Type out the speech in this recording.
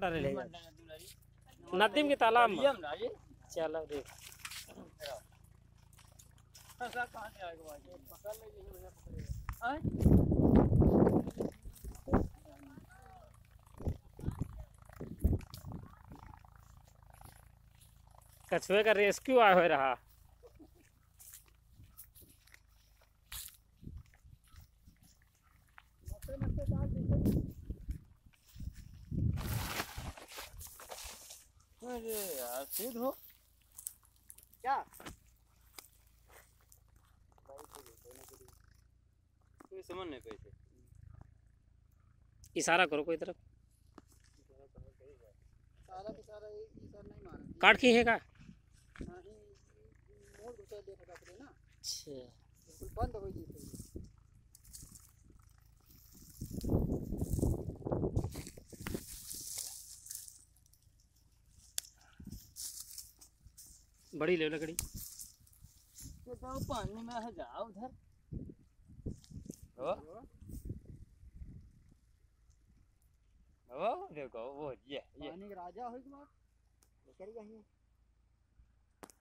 पटा ले नदीम के तालाब में। चलो देख कछुए का रेस्क्यू आ हो रहा। अरे यार सीध हो। क्या? कोई समझ नहीं पैसे इशारा करो कोई तरफ़। काट की है का? हाँ, मोड़ घुसा देखा था ना। अच्छा। बिल्कुल बंद हो गई बड़ी ले लकड़ी। तो जाओ पानी में है जाओ उधर। हो हो देखो वो ये ये। पानी के राजा हो एक बार लेकर गई है